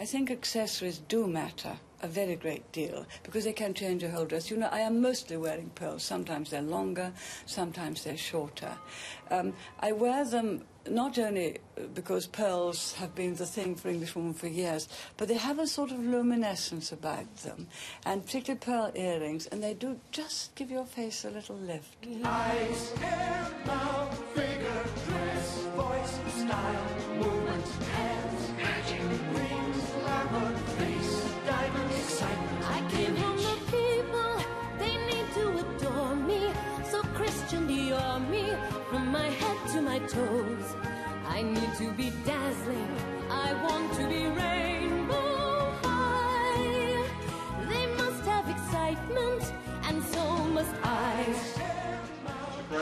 I think accessories do matter a very great deal because they can change your whole dress. You know, I am mostly wearing pearls. Sometimes they're longer, sometimes they're shorter. Um, I wear them not only because pearls have been the thing for English women for years, but they have a sort of luminescence about them, and particularly pearl earrings, and they do just give your face a little lift. Eyes, hair, mouth, figure, dress, voice, style, my toes. I need to be dazzling, I want to be rainbow high. They must have excitement,